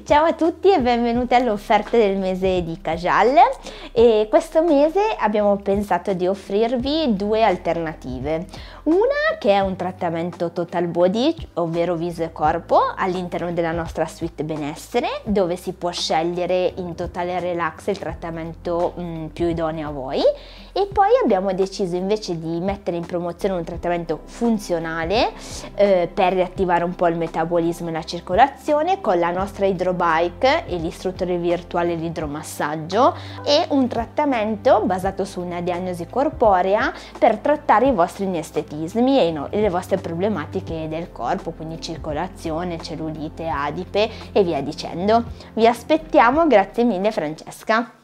Ciao a tutti e benvenuti alle offerte del mese di Cajal e questo mese abbiamo pensato di offrirvi due alternative. Una che è un trattamento total body, ovvero viso e corpo, all'interno della nostra suite benessere, dove si può scegliere in totale relax il trattamento mh, mm, più idoneo a voi. E poi abbiamo deciso invece di mettere in promozione un trattamento funzionale eh, per riattivare un po' il metabolismo e la circolazione con la nostra idrobike e l'istruttore virtuale di idromassaggio e un trattamento basato su una diagnosi corporea per trattare i vostri inestetismi reumatismi e, no, e le vostre problematiche del corpo, quindi circolazione, cellulite, adipe e via dicendo. Vi aspettiamo, grazie mille Francesca.